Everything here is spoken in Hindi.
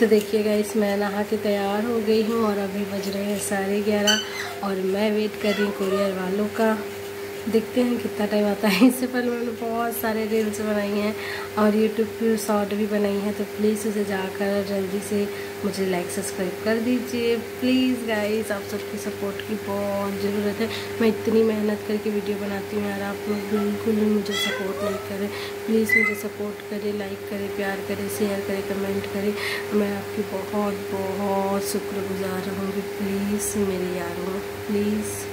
तो देखिएगा इस मैं नहा के तैयार हो गई हूँ और अभी बज रहे हैं साढ़े ग्यारह और मैं वेट कर रही हूँ कुरियर वालों का। देखते हैं कितना टाइम आता है। इससे पहले मैंने बहुत सारे रील्स बनाई हैं और यूट्यूब पर शॉर्ट भी बनाई हैं तो प्लीज़ उसे जाकर जल्दी से मुझे लाइक सब्सक्राइब कर दीजिए। प्लीज़ गाइस आप सबकी सपोर्ट की बहुत ज़रूरत है। मैं इतनी मेहनत करके वीडियो बनाती हूँ यार, आप लोग बिल्कुल भी मुझे सपोर्ट नहीं करें प्लीज़ मुझे सपोर्ट करें, लाइक करें, प्यार करें, शेयर करें, कमेंट करें। मैं आपकी बहुत बहुत शुक्रगुजार रहूँगी। प्लीज़ मेरे यारों, प्लीज़।